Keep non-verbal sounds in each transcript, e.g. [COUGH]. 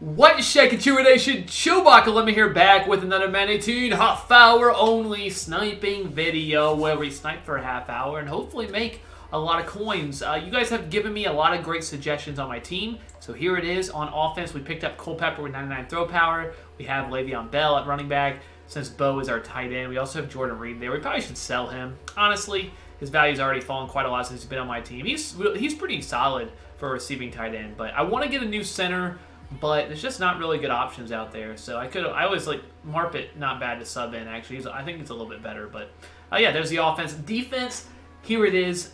What shaking Chewer Nation? ChewbaccaLemma hear back with another Manatee half hour only sniping video where we snipe for a half hour and hopefully make a lot of coins. Uh, you guys have given me a lot of great suggestions on my team. So here it is on offense. We picked up Culpepper with 99 throw power. We have Le'Veon Bell at running back since Bo is our tight end. We also have Jordan Reed there. We probably should sell him. Honestly, his value's already fallen quite a lot since he's been on my team. He's he's pretty solid for a receiving tight end, but I want to get a new center but there's just not really good options out there. So I could I always like Marpet not bad to sub in actually. I think it's a little bit better, but uh, yeah, there's the offense, defense. Here it is,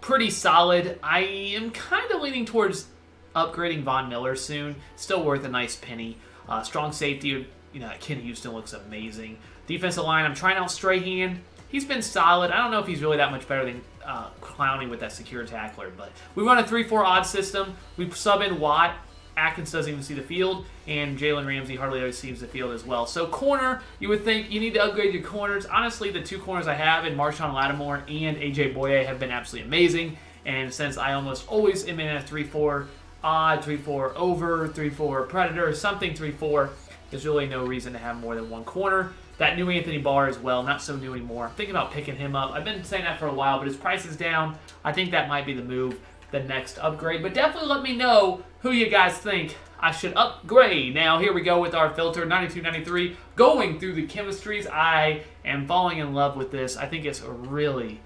pretty solid. I am kind of leaning towards upgrading Von Miller soon. Still worth a nice penny. Uh, strong safety, you know, Ken Houston looks amazing. Defensive line, I'm trying out Strahan. He's been solid. I don't know if he's really that much better than uh, Clowney with that secure tackler, but we run a 3-4 odd system. We sub in Watt Atkins doesn't even see the field, and Jalen Ramsey hardly ever sees the field as well. So corner, you would think you need to upgrade your corners. Honestly, the two corners I have in Marshon Lattimore and AJ Bouye have been absolutely amazing. And since I almost always am in a 3-4 odd, 3-4 over, 3-4 predator, something 3-4, there's really no reason to have more than one corner. That new Anthony Barr as well, not so new anymore. I'm thinking about picking him up. I've been saying that for a while, but his price is down. I think that might be the move the next upgrade. But definitely let me know who you guys think I should upgrade. Now, here we go with our filter 9293. Going through the chemistries, I am falling in love with this. I think it's really,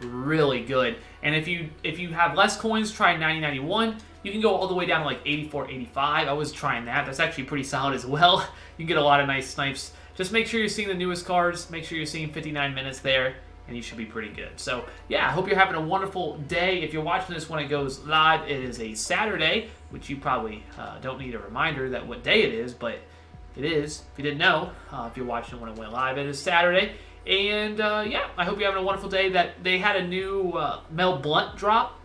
really good. And if you if you have less coins, try 9091. You can go all the way down to like 84, 85. I was trying that. That's actually pretty solid as well. [LAUGHS] You can get a lot of nice snipes. Just make sure you're seeing the newest cards. Make sure you're seeing 59 minutes there and you should be pretty good. So, yeah, I hope you're having a wonderful day. If you're watching this when it goes live, it is a Saturday, which you probably uh, don't need a reminder that what day it is, but it is. If you didn't know, uh, if you're watching when it went live, it is Saturday. And uh, yeah, I hope you're having a wonderful day. That they had a new uh, Mel Blount drop,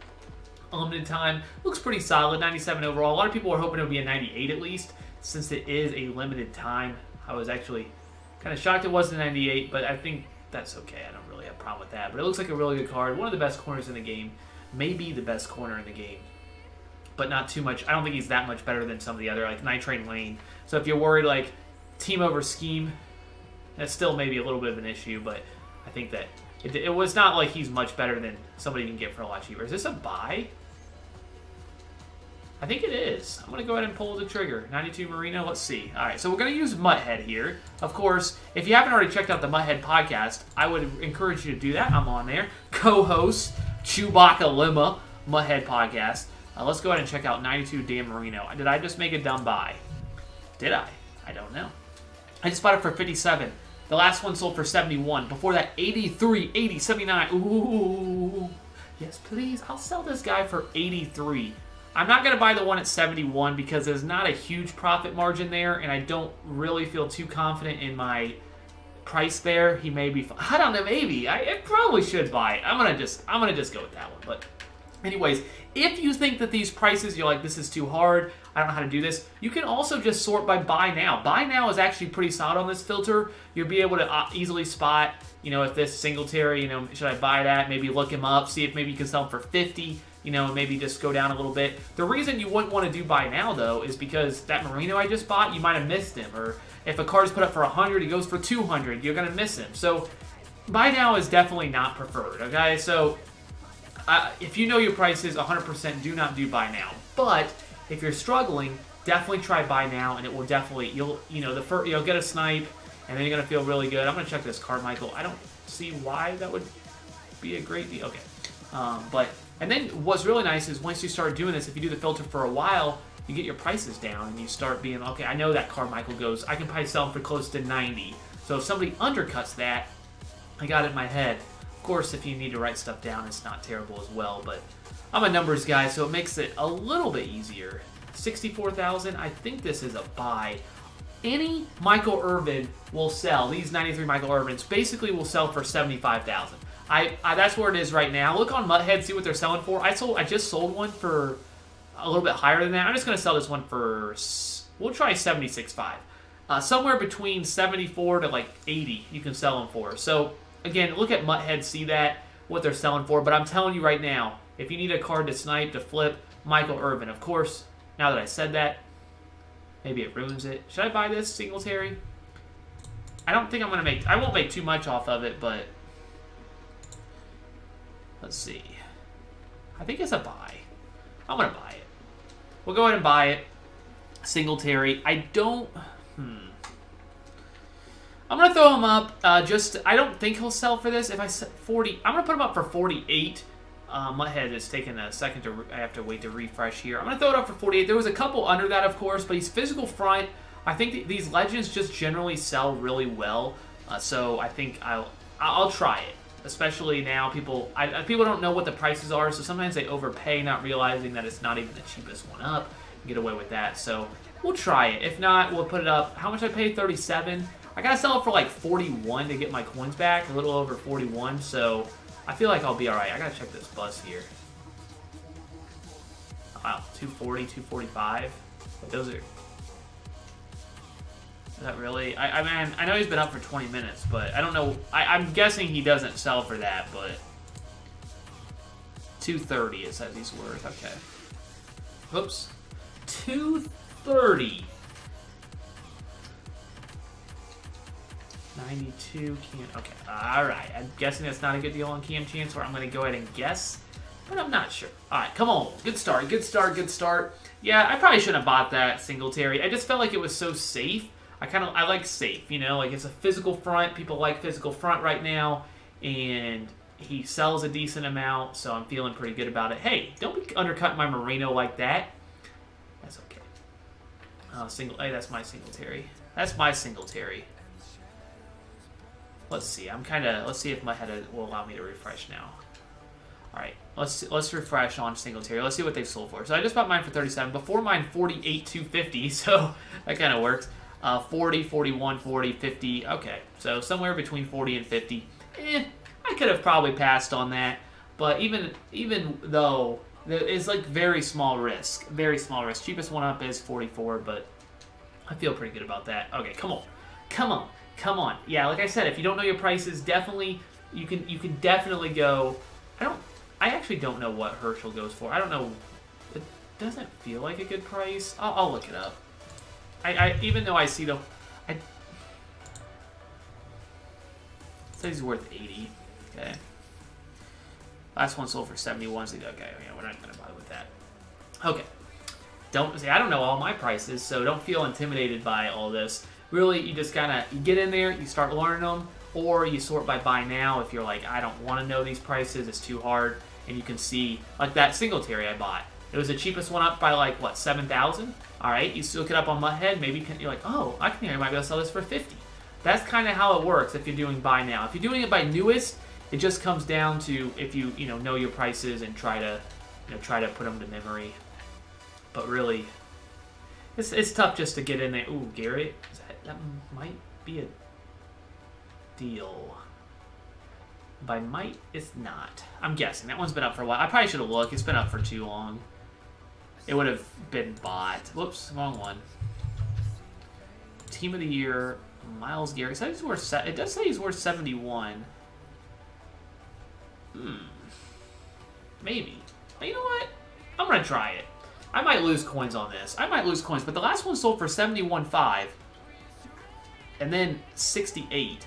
limited time. Looks pretty solid, 97 overall. A lot of people were hoping it would be a 98 at least, since it is a limited time. I was actually kind of shocked it wasn't a 98, but I think that's okay. I don't a problem with that. But it looks like a really good card. One of the best corners in the game. Maybe the best corner in the game. But not too much. I don't think he's that much better than some of the other, like Night Train Lane. So if you're worried, like, team over scheme, that's still maybe a little bit of an issue. But I think that it, it was not like he's much better than somebody you can get for a lot cheaper. Is this a buy? I think it is. I'm going to go ahead and pull the trigger. 92 Marino, let's see. All right, so we're going to use Muthead here. Of course, if you haven't already checked out the Muthead podcast, I would encourage you to do that. I'm on there. Co-host Chewbacca Lemma, Muthead podcast. Uh, let's go ahead and check out 92 Dan Marino. Did I just make a dumb buy? Did I? I don't know. I just bought it for 57. The last one sold for 71. Before that, 83, 80, 79. Ooh. Yes, please. I'll sell this guy for 83. I'm not going to buy the one at 71 because there's not a huge profit margin there, and I don't really feel too confident in my price there. He may be. I don't know. Maybe I, I probably should buy it. I'm gonna just. I'm gonna just go with that one. But, anyways, if you think that these prices, you're like, this is too hard. I don't know how to do this. You can also just sort by buy now. Buy now is actually pretty solid on this filter. You'll be able to uh, easily spot, you know, if this Singletary, you know, should I buy that? Maybe look him up, see if maybe you can sell him for 50 you know, maybe just go down a little bit. The reason you wouldn't want to do buy now, though, is because that Marino I just bought, you might have missed him. Or if a card card's put up for 100, he goes for 200, you're going to miss him. So buy now is definitely not preferred, okay? So uh, if you know your prices, 100% do not do buy now. But if you're struggling, definitely try buy now, and it will definitely, you'll, you know, the first, you'll get a snipe, and then you're going to feel really good. I'm going to check this Carmichael. I don't see why that would be a great deal. Okay. Um, but and then what's really nice is once you start doing this, if you do the filter for a while, you get your prices down and you start being, okay, I know that Carmichael goes, I can probably sell them for close to 90. So if somebody undercuts that, I got it in my head. Of course, if you need to write stuff down, it's not terrible as well, but I'm a numbers guy, so it makes it a little bit easier. 64,000, I think this is a buy. Any Michael Irvin will sell, these 93 Michael Irvins basically will sell for 75,000. I, I, that's where it is right now. Look on Muthead, see what they're selling for. I sold, I just sold one for a little bit higher than that. I'm just gonna sell this one for, we'll try 76.5. Uh, somewhere between 74 to like 80, you can sell them for. So again, look at Muthead, see that what they're selling for. But I'm telling you right now, if you need a card to snipe to flip, Michael Irvin. Of course, now that I said that, Maybe it ruins it. Should I buy this Singletary? I don't think I'm going to make... I won't make too much off of it, but... Let's see. I think it's a buy. I'm going to buy it. We'll go ahead and buy it. Singletary. I don't... Hmm. I'm going to throw him up. Uh, just, I don't think he'll sell for this. If I set 40... I'm going to put him up for 48. Uh, my head is taking a second to... I have to wait to refresh here. I'm going to throw it up for 48. There was a couple under that, of course, but he's physical front. I think th these legends just generally sell really well. Uh, so I think I'll I'll try it. Especially now, people I, people don't know what the prices are, so sometimes they overpay, not realizing that it's not even the cheapest one up. Get away with that. So we'll try it. If not, we'll put it up. How much I paid? 37. I gotta sell it for like 41 to get my coins back. A little over 41. So I feel like I'll be all right. I gotta check this bus here. Wow, 240, 245. Those are is that really? I, I mean, I know he's been up for 20 minutes, but I don't know. I, I'm guessing he doesn't sell for that, but 230 it says he's worth. Okay. Oops. 230. 92 can't. Okay. All right. I'm guessing that's not a good deal on Kam Chancellor. I'm going to go ahead and guess, but I'm not sure. All right. Come on. Good start. Good start. Good start. Yeah, I probably shouldn't have bought that Singletary. I just felt like it was so safe I kind of I like safe, you know, like it's a physical front. People like physical front right now, and he sells a decent amount, so I'm feeling pretty good about it. Hey, don't be undercutting my Marino like that. That's okay. Uh, single. Hey, that's my Singletary. That's my Singletary. Let's see. I'm kind of. Let's see if my head will allow me to refresh now. All right, let's let's refresh on Singletary. Let's see what they've sold for. So I just bought mine for 37. Before mine, 48 250. [LAUGHS] So that kind of works. Uh, 40, 41, 40, 50. Okay, so somewhere between 40 and 50. Eh, I could have probably passed on that. But even even though it's like very small risk, very small risk. Cheapest one up is 44, but I feel pretty good about that. Okay, come on, come on, come on. Yeah, like I said, if you don't know your prices, definitely you can you can definitely go. I don't. I actually don't know what Herschel goes for. I don't know. It doesn't feel like a good price. I'll, I'll look it up. I, I even though I see the, I says he's worth 80. Okay. Last one sold for 71. So okay, yeah, we're not gonna bother with that. Okay. Don't see. I don't know all my prices, so don't feel intimidated by all this. Really, you just kind of get in there, you start learning them, or you sort by buy now if you're like, I don't want to know these prices, it's too hard, and you can see like that Singletary I bought. It was the cheapest one up by like what seven thousand. All right, you look it up on Muthead. Maybe you're like, oh, I can. I might be able to sell this for fifty. That's kind of how it works if you're doing buy now. If you're doing it by newest, it just comes down to if you you know know your prices and try to you know try to put them to memory. But really, it's it's tough just to get in there. Ooh, Garrett, that, that might be a deal. By might, it's not. I'm guessing that one's been up for a while. I probably should have looked. It's been up for too long it would have been bought. Whoops, wrong one. Team of the year, Myles Garrett. It, he's worth it does say he's worth 71. Hmm. Maybe. But you know what? I'm going to try it. I might lose coins on this. I might lose coins, but the last one sold for 71.5 and then 68.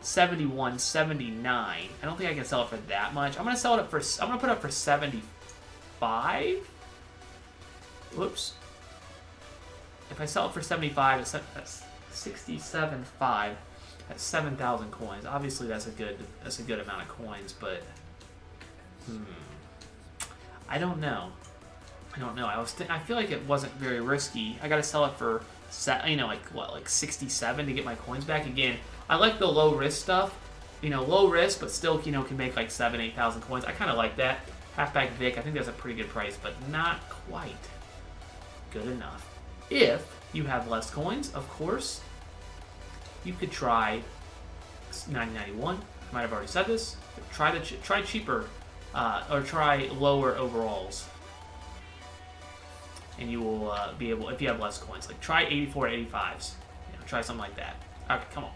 71, 79. I don't think I can sell it for that much. I'm going to sell it up for I'm going to put it up for 75. Whoops. If I sell it for 75, that's 67.5. That's 7,000 coins. Obviously, that's a good that's a good amount of coins, but hmm, I don't know. I don't know. I was I feel like it wasn't very risky. I got to sell it for you know like what like 67 to get my coins back again. I like the low risk stuff. You know, low risk, but still you know can make like seven, eight thousand coins. I kind of like that. Halfback Vick, I think that's a pretty good price, but not quite good enough. If you have less coins, of course, you could try 991. I might have already said this. Try the ch try cheaper, uh, or try lower overalls, and you will uh, be able if you have less coins. Like try 84, 85s. You know, try something like that. Okay, come on.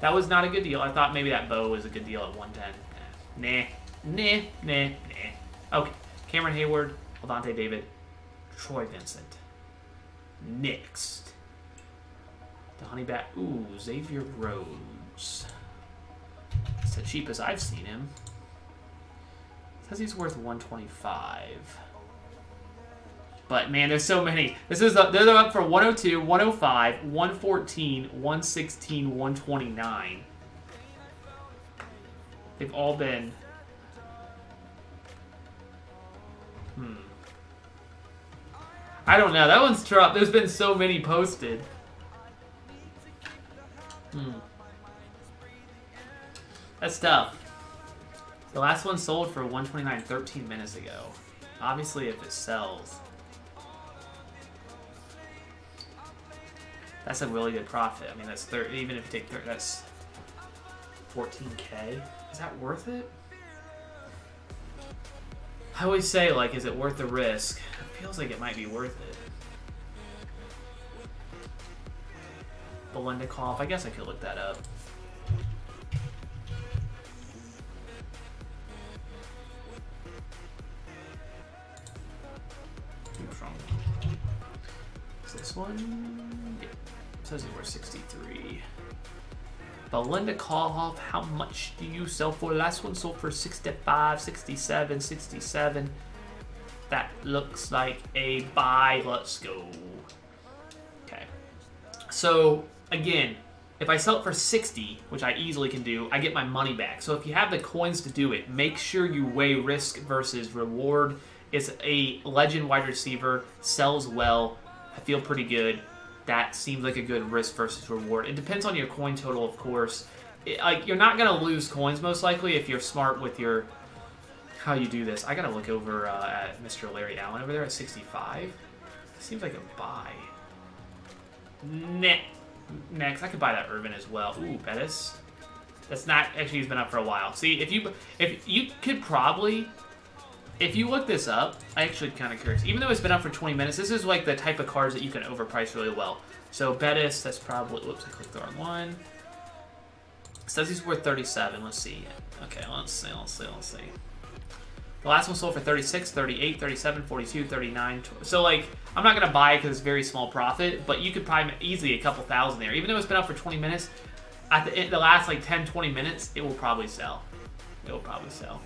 That was not a good deal. I thought maybe that bow was a good deal at 110. Nah, nah, nah, nah. Okay, Cameron Heyward, Lavonte David, Troy Vincent. Next. The honey bat. Ooh, Xavier Rhodes. It's the cheapest I've seen him. Says he's worth 125. But man, there's so many. This is they're up for 102, 105, 114, 116, 129. They've all been. I don't know. That one's dropped. There's been so many posted. Hmm. That's tough. The last one sold for 129 13 minutes ago. Obviously, if it sells. That's a really good profit. I mean, that's 30, even if you take 30, that's 14k. Is that worth it? I always say, like, is it worth the risk? Feels like it might be worth it. Belinda Biletnikoff, I guess I could look that up. Is this one? Yeah. It says it worth 63. Biletnikoff, how much do you sell for? Last one sold for 65, 67, 67. That looks like a buy. Let's go. Okay. So, again, if I sell it for 60, which I easily can do, I get my money back. So if you have the coins to do it, make sure you weigh risk versus reward. It's a legend wide receiver, sells well. I feel pretty good that seems like a good risk versus reward. It depends on your coin total, of course. It, like you're not gonna lose coins most likely if you're smart with your how you do this. I gotta look over uh, at Mr. Larry Allen over there at 65. Seems like a buy. Ne next, I could buy that Irvin as well. Ooh, Bettis. That's not actually he's been up for a while. See, if you if you could probably if you look this up, I actually kind of curious. Even though it's been up for 20 minutes, this is like the type of cards that you can overprice really well. So Bettis, that's probably, whoops, I clicked the wrong one. says he's worth 37. Let's see. Okay, let's see, let's see, let's see. The last one sold for 36, 38, 37, 42, 39. So, like, I'm not to buy it because it's very small profit, but you could probably easily a couple thousand there. Even though it's been up for 20 minutes, at the, the last, like, 10, 20 minutes, it will probably sell. It will probably sell.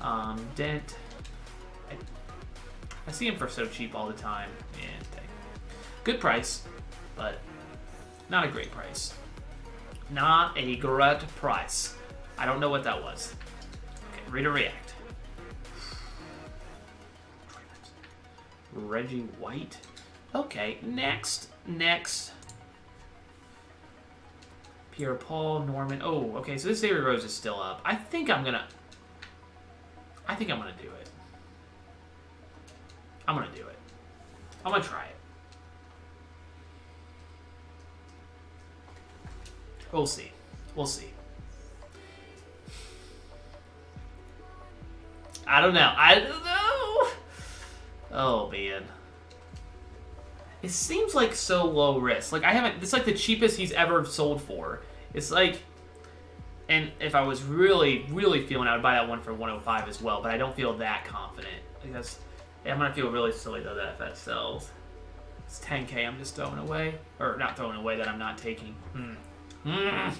Um, Dent, I see him for so cheap all the time. Yeah, good price, but not a great price. Not a great price. I don't know what that was. Okay, read or react. Reggie White. Okay, next, next. Pierre Paul, Norman. Oh, okay, so this Xavier Rhodes is still up. I think I'm gonna. I think I'm gonna do it. I'm gonna do it. I'm gonna try it. We'll see. We'll see. I don't know. I. Oh man. It seems like so low risk. Like I haven't. It's like the cheapest he's ever sold for. It's like, and if I was really, really feeling, I would buy that one for 105 as well. But I don't feel that confident. That's yeah, I'm gonna feel really silly though that if that sells. It's 10k I'm just throwing away. Or not throwing away that I'm not taking. Hmm. Mm.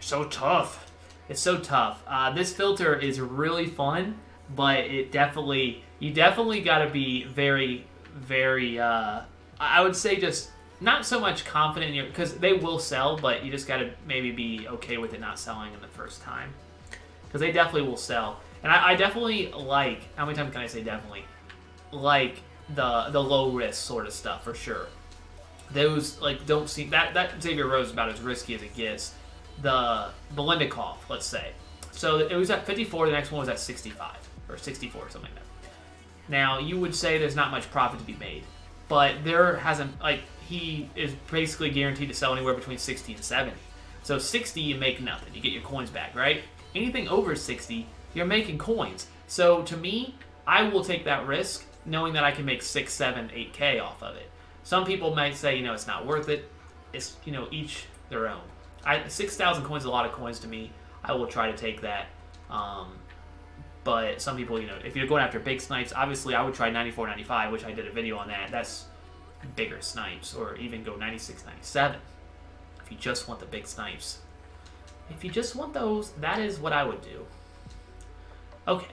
So tough. It's so tough. Uh, this filter is really fun, but it definitely you definitely got to be very, very. Uh, I would say just not so much confident in your because they will sell, but you just got to maybe be okay with it not selling in the first time because they definitely will sell. And I, I definitely like how many times can I say definitely like the the low risk sort of stuff for sure. Those like don't seem that that Xavier Rhodes is about as risky as it gets. The Biletnikoff, let's say. So it was at 54. The next one was at 65 or 64, something like that. Now you would say there's not much profit to be made, but there hasn't like he is basically guaranteed to sell anywhere between 60 and 70. So 60 you make nothing. You get your coins back, right? Anything over 60 you're making coins. So to me, I will take that risk knowing that I can make six, seven, eight K off of it. Some people might say, you know, it's not worth it. It's, you know, each their own. I, 6,000 coins is a lot of coins to me. I will try to take that. Um, but some people, you know, if you're going after big snipes, obviously I would try 94, 95, which I did a video on that. That's bigger snipes, or even go 96, 97 if you just want the big snipes. If you just want those, that is what I would do. Okay.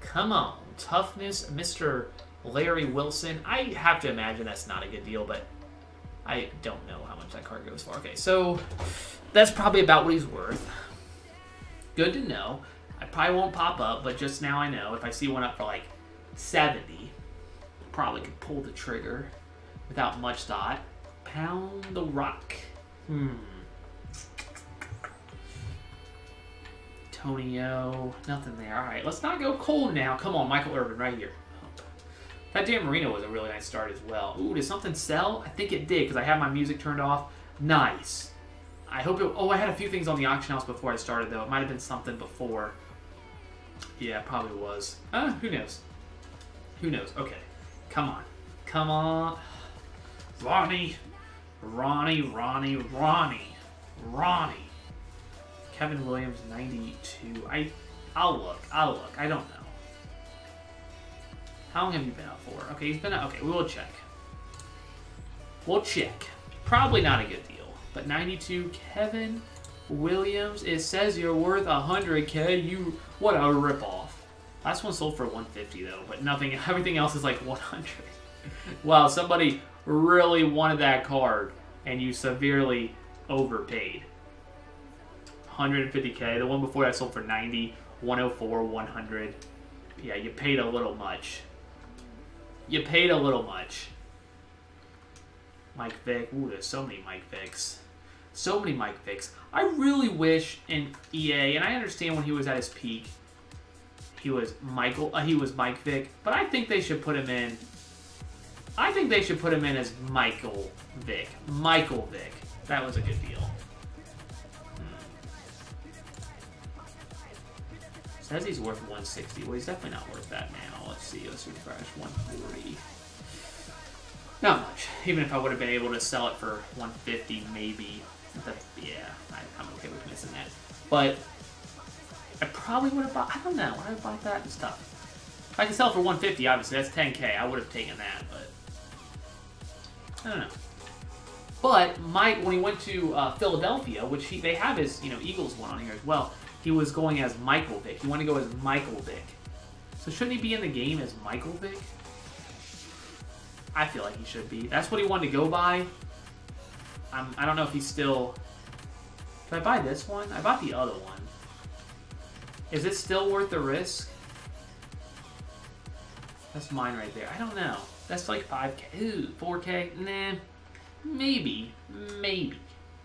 Come on. Toughness, Mr. Larry Wilson. I have to imagine that's not a good deal, but I don't know how much that card goes for. Okay, so that's probably about what he's worth. Good to know. I probably won't pop up, but just now I know. If I see one up for like 70, probably could pull the trigger without much thought. Pound the rock. Hmm. Tonio, nothing there. All right, let's not go cold now. Come on, Michael Irvin, right here. That Dan Marino was a really nice start as well. Ooh, did something sell? I think it did because I have my music turned off. Nice. I hope it. Oh, I had a few things on the auction house before I started though. It might have been something before. Yeah, probably was. Uh, who knows? Who knows? Okay, come on, come on, Ronnie, Ronnie, Ronnie, Ronnie, Ronnie. Kevin Williams, 92. I, I'll look. I'll look. I don't know. How long have you been out for? Okay, he's been out. Okay, we will check. We'll check. Probably not a good deal. But 92, Kevin Williams. It says you're worth 100k. You, what a ripoff. Last one sold for 150 though, but nothing. [LAUGHS] Everything else is like 100. wow, somebody really wanted that card, and you severely overpaid. 150k. The one before that sold for 90, 104, 100. Yeah, you paid a little much. You paid a little much. Mike Vick. Ooh, there's so many Mike Vicks. So many Mike Vicks. I really wish in EA, and I understand when he was at his peak, he was Michael. Uh, he was Mike Vick, but I think they should put him in. I think they should put him in as Michael Vick. Michael Vick. That was a good deal. Says he's worth 160. Well, he's definitely not worth that now. Let's see. Let's refresh. 140. Not much. Even if I would have been able to sell it for 150, maybe. Yeah, I, am okay with missing that. But I probably would have bought. I don't know. Would I have bought that? It's tough. If I can sell for 150, obviously that's 10k. I would have taken that, but I don't know. But Mike, when he went to uh, Philadelphia, which he, they have his you know Eagles one on here as well he was going as Michael Vick. He wanted to go as Michael Vick. So shouldn't he be in the game as Michael Vick? I feel like he should be. That's what he wanted to go by. I'm, I don't know if he's still... Did I buy this one? I bought the other one. Is it still worth the risk? That's mine right there. I don't know. That's like 5K. Ooh, 4K? Nah. Maybe. Maybe.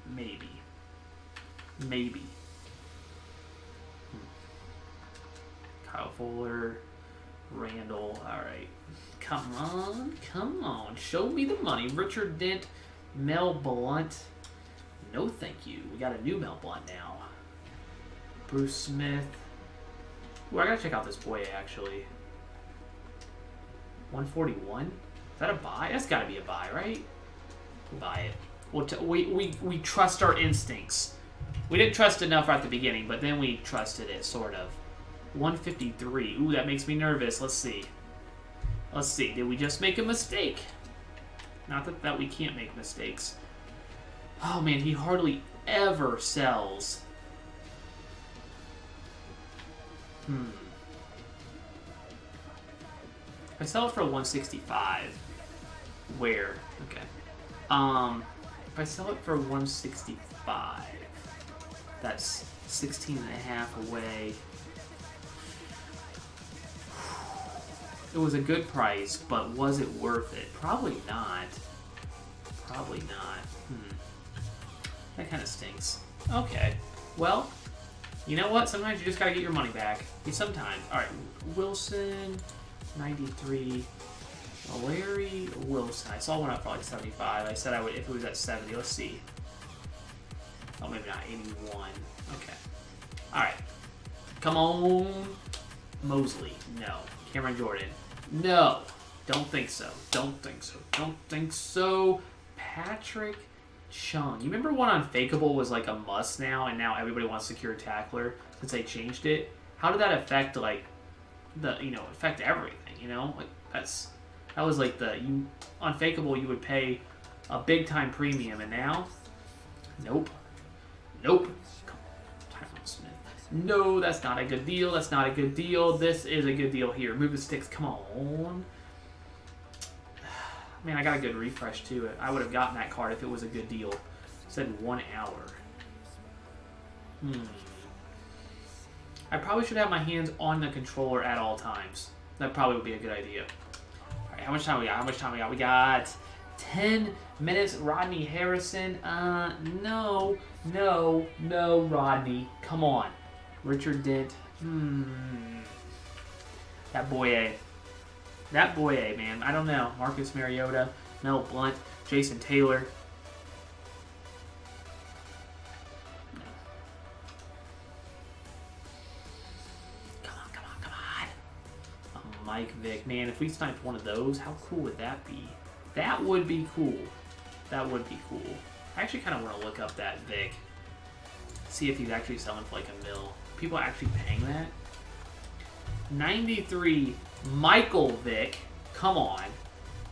Maybe. Maybe. Hmm. Kyle Fuller, Randall. All right. Come on. Come on. Show me the money. Richard Dent, Mel Blount. No, thank you. We got a new Mel Blount now. Bruce Smith. Ooh, I gotta check out this boy, actually. 141? Is that a buy? That's gotta be a buy, right? buy it. We'll we, we, we trust our instincts. We didn't trust enough at the beginning, but then we trusted it, sort of. 153. Ooh, that makes me nervous. Let's see. Let's see. Did we just make a mistake? Not that, that we can't make mistakes. Oh, man, he hardly ever sells. Hmm. I sell it for 165, where? Okay. Um, if I sell it for 165, that's 16 and a half away. It was a good price, but was it worth it? Probably not. Probably not. Hmm. That kind of stinks. Okay. Well, you know what? Sometimes you just gotta get your money back. Sometimes. Alright, Wilson, 93. Larry Wilson. I saw one up for like 75. I said I would if it was at 70. Let's see. Oh, maybe not. 81. Okay. Alright. Come on. Mosley. No. Cameron Jordan. No. Don't think so. Don't think so. Don't think so. Patrick Chung. You remember one Unfakeable was like a must now, and now everybody wants secure tackler since they changed it? How did that affect like the you know affect everything? You know, like that's That was like the you unfakeable. You would pay a big time premium, and now, nope, nope. No, that's not a good deal. That's not a good deal. This is a good deal here. Move the sticks. Come on. [SIGHS] Man, I got a good refresh too. I would have gotten that card if it was a good deal. It said one hour. Hmm. I probably should have my hands on the controller at all times. That probably would be a good idea. All right, how much time we got? How much time we got? We got 10 minutes. Rodney Harrison. Uh, no, no, no, Rodney. Come on. Richard Dent. Hmm. That boy A. That boy A, man. I don't know. Marcus Mariota, Mel Blount, Jason Taylor. Come on, come on, come on. Oh, Mike Vick. Man, if we sniped one of those, how cool would that be? That would be cool. That would be cool. I actually kind of want to look up that Vick. See if he's actually selling for like a mill. People actually paying that? 93 Michael Vick. Come on.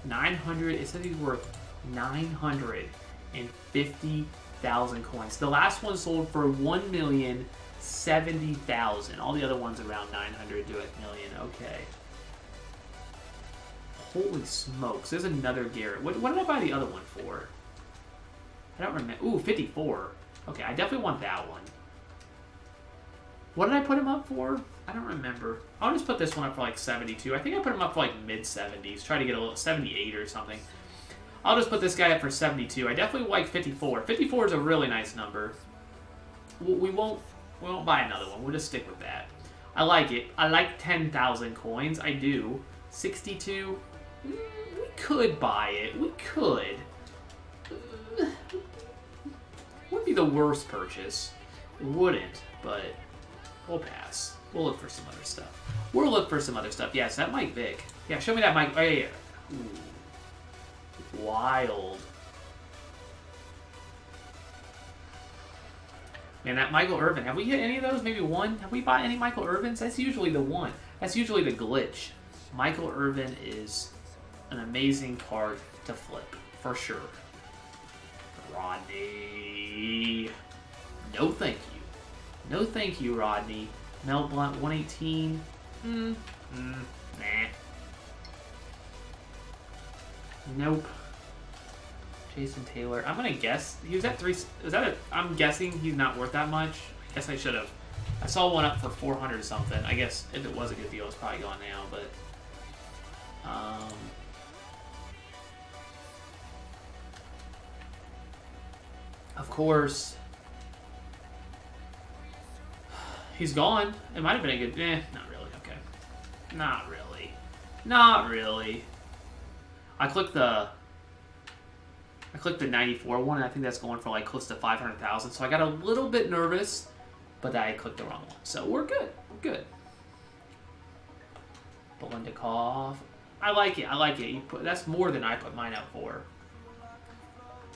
900. It says he's worth 950,000 coins. The last one sold for 1,070,000. All the other ones around 900 to a million. Okay. Holy smokes. There's another Garrett. What, what did I buy the other one for? I don't remember. Ooh, 54. Okay, I definitely want that one. What did I put him up for? I don't remember. I'll just put this one up for like 72. I think I put him up for like mid 70s. Try to get a little 78 or something. I'll just put this guy up for 72. I definitely like 54. 54 is a really nice number. We won't we won't buy another one. We'll just stick with that. I like it. I like 10,000 coins. I do. 62. Mm, we could buy it. We could. Wouldn't be the worst purchase. Wouldn't, but we'll pass. We'll look for some other stuff. We'll look for some other stuff. Yes, that Mike Vick. Yeah, show me that Mike. Oh, yeah, yeah. Wild. Man, that Michael Irvin. Have we hit any of those? Maybe one? Have we bought any Michael Irvins? That's usually the one. That's usually the glitch. Michael Irvin is an amazing card to flip, for sure. Rodney. No thank you. No thank you, Rodney. Mel Blount, 118. Hmm. Mm, nah. Nope. Jason Taylor. I'm gonna guess he was at three. Is that a? I'm guessing he's not worth that much. I guess I should have. I saw one up for 400 something. I guess if it was a good deal, it's probably gone now. But um, of course, he's gone. It might have been a good. Eh, not really. Okay, not really. Not really. I clicked the I clicked the 94 one, and I think that's going for like close to 500,000. So I got a little bit nervous, but I clicked the wrong one. So we're good. We're good. Biletnikoff. I like it. I like it. You put that's more than I put mine up for.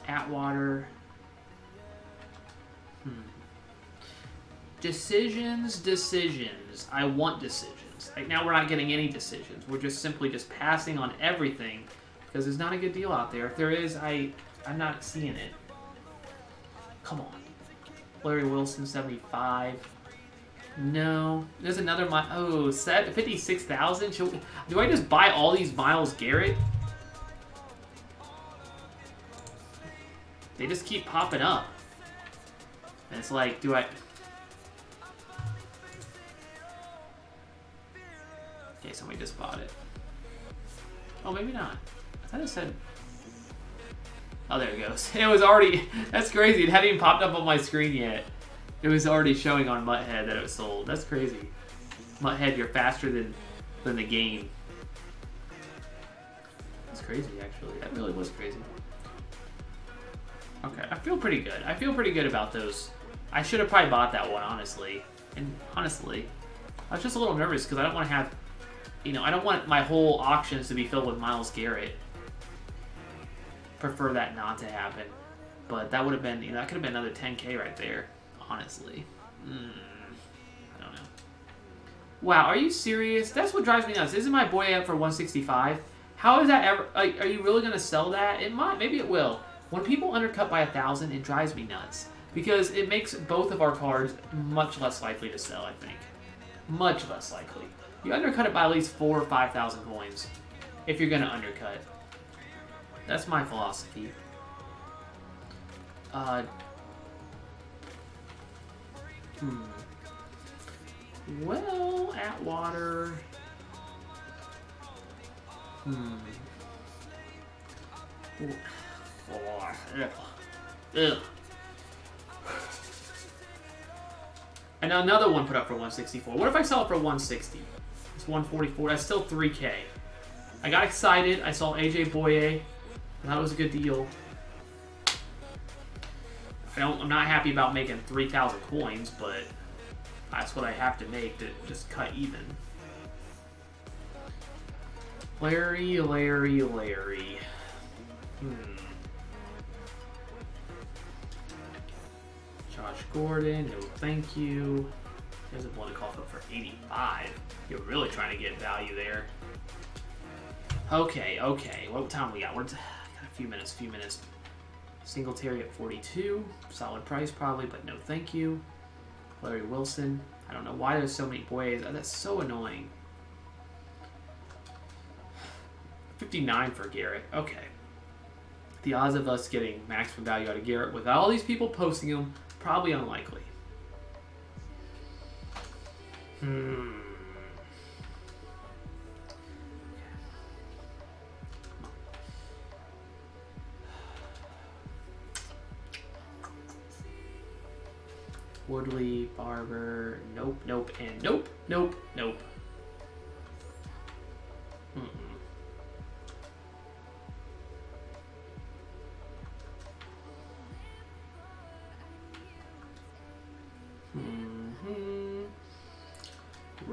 Atwater. Hmm. Decisions, decisions. I want decisions. Like now we're not getting any decisions. We're just simply just passing on everything because there's not a good deal out there. If there is, I I'm not seeing it. Come on, Larry Wilson, 75. No, there's another mi- oh set 56,000. Do I just buy all these Myles Garrett? They just keep popping up. And it's like, do I? Okay, somebody just bought it. Oh, maybe not. I thought it said. Oh, there it goes. [LAUGHS] It was already. That's crazy. It hadn't even popped up on my screen yet. It was already showing on Muthead that it was sold. That's crazy. Muthead, you're faster than than the game. That's crazy, actually. That really was crazy. Okay, I feel pretty good. I feel pretty good about those. I should have probably bought that one, honestly. And honestly, I was just a little nervous because I don't want to have you know, I don't want my whole auctions to be filled with Myles Garrett. Prefer that not to happen. But that would have been, you know, that could have been another 10k right there, honestly. Mm, I don't know. Wow, are you serious? That's what drives me nuts. Isn't my boy up for 165? How is that ever? Like, are you really going to sell that? It might. Maybe it will. When people undercut by a thousand, it drives me nuts because it makes both of our cards much less likely to sell. I think much less likely. You undercut it by at least four or five thousand coins if you're to undercut. That's my philosophy. Uh, hmm. Well, Atwater. Hmm. Four. Ugh. Ugh. And another one put up for 164. What if I sell it for 160? It's 144. That's still 3K. I got excited. I saw AJ Bouye. I thought it was a good deal. I don't, I'm not happy about making 3,000 coins, but that's what I have to make to just cut even. Larry, Larry, Larry. Hmm. Josh Gordon, no thank you. There's a to call up for 85. You're really trying to get value there. Okay, okay. What time we got? We're [SIGHS] got a few minutes, few minutes. Singletary at 42. Solid price probably, but no thank you. Larry Wilson. I don't know why there's so many boys. Oh, That's so annoying. 59 for Garrett. Okay. The odds of us getting maximum value out of Garrett with all these people posting him, probably unlikely. Hmm. Woodley, Barber, nope, nope, and nope, nope, nope.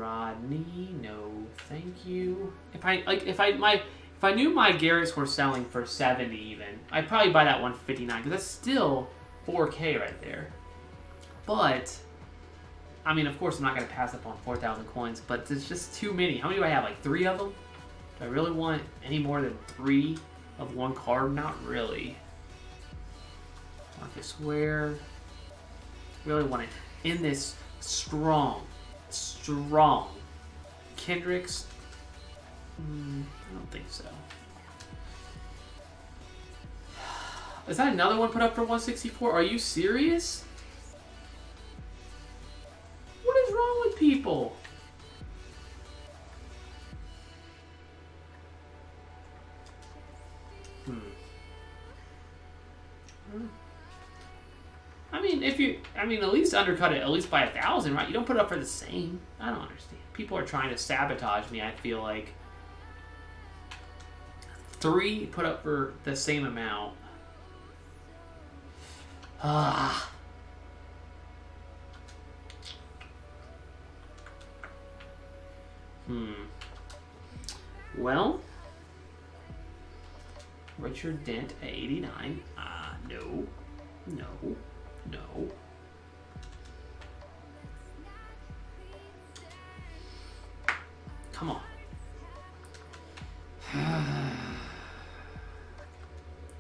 Rodney, no, thank you. If I like, if I my if I knew my Garrett's were selling for seventy even, I'd probably buy that one fifty nine because that's still four K right there. But I mean, of course, I'm not to pass up on 4,000 coins, but there's just too many. How many do I have? Like three of them? Do I really want any more than three of one card? Not really. Marcus Ware. Really want it in this strong, strong Kendricks. Mm, I don't think so. Is that another one put up for 164? Are you serious? What is wrong with people? Hmm. Hmm. Mean, if you, I mean, at least undercut it at least by a thousand, right? You don't put it up for the same. I don't understand. People are trying to sabotage me. I feel like three put up for the same amount. Ah. Hmm. Well, Richard Dent at 89. Uh, no. No. No. Come on. [SIGHS] okay.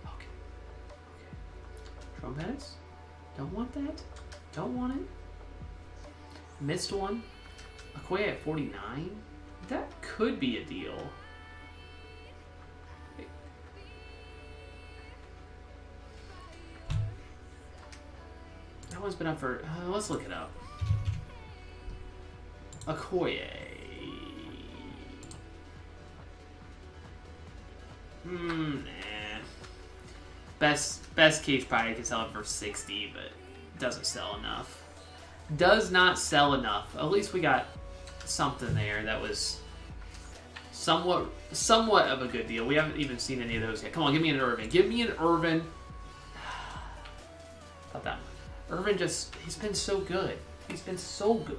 Okay. Trumpets? Don't want that? Don't want it? Missed one? Okoye at 49? That could be a deal. That one's been up for. Uh, let's look it up. Okoye. Hmm. Nah. Best best case probably can sell it for sixty, but doesn't sell enough. Does not sell enough. At least we got something there that was somewhat somewhat of a good deal. We haven't even seen any of those yet. Come on, give me an Irvin. Give me an Irvin. Irvin just he's been so good. He's been so good.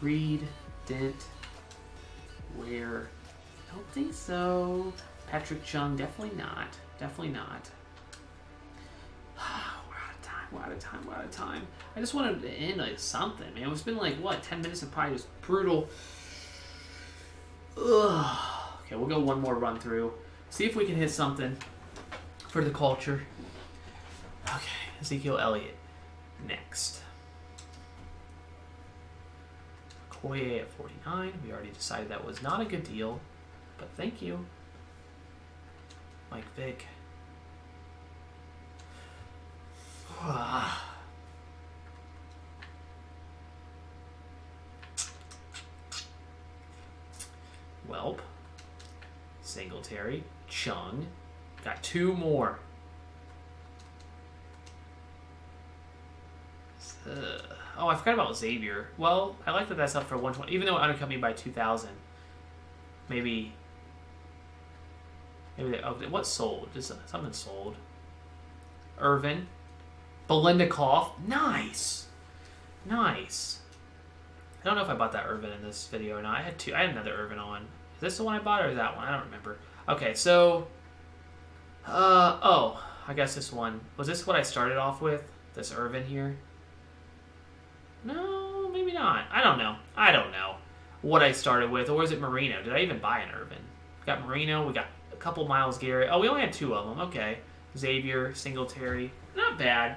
Reed, Dent, Ware. Don't think so. Patrick Chung, definitely not. Definitely not. [SIGHS] We're out of time. We're out of time. We're out of time. I just wanted to end like something, man. It's been like what, ten minutes of probably just brutal. Ugh. Okay, we'll go one more run through. See if we can hit something for the culture. Okay, Ezekiel Elliott next. Koye at 49. We already decided that was not a good deal, but thank you. Mike Vick. [SIGHS] Welp. Singletary. Chung. Got two more. Uh, oh, I forgot about Xavier. Well, I like that that's up for 120, even though it undercut me by 2,000. Maybe. Maybe they, oh, what sold? Just something sold. Irvin. Biletnikoff. Nice. Nice. I don't know if I bought that Irvin in this video or not. I had two. I had another Irvin on. Is this the one I bought or that one? I don't remember. Okay, so. Uh oh, I guess this one was this what I started off with. This Irvin here. No, maybe not. I don't know. I don't know what I started with, or was it Marino? Did I even buy an Irvin? We got Marino. We got a couple Myles Garrett. Oh, we only had two of them. Okay, Xavier, Singletary. Not bad.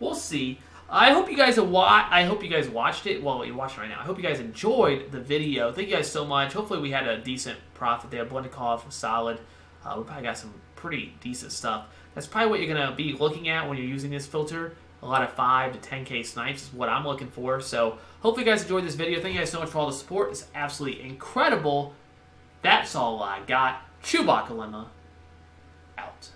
We'll see. I hope you guys have wa- I hope you guys watched it. Well, you're watching right now. I hope you guys enjoyed the video. Thank you guys so much. Hopefully, we had a decent profit there. Biletnikoff was solid. Uh, we probably got some pretty decent stuff. That's probably what you're gonna be looking at when you're using this filter. A lot of five to 10k snipes is what I'm looking for. So hopefully, you guys enjoyed this video. Thank you guys so much for all the support. It's absolutely incredible. That's all I got. Chewbacca Lemma out.